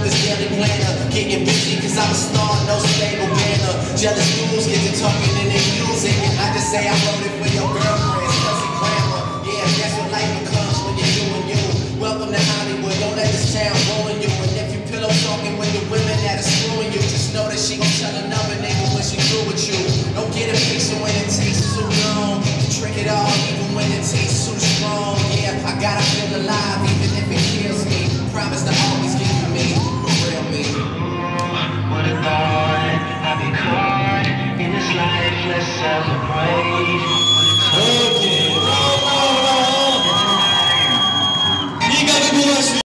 up this daily planner. Getting busy cause I'm a star, no stable banner. Jealous fools get to talking and they using it. I just say I wrote it for your girlfriend, cousin grammar. Yeah, that's what life becomes when you're doing you. Welcome to Hollywood, don't let this town ruin you. And if you pillow talking with the women that are screwing you, just know that she gon' tell another nigga when she through with you. Don't get a picture when it takes too long. Trick it all even when it takes let's celebrate.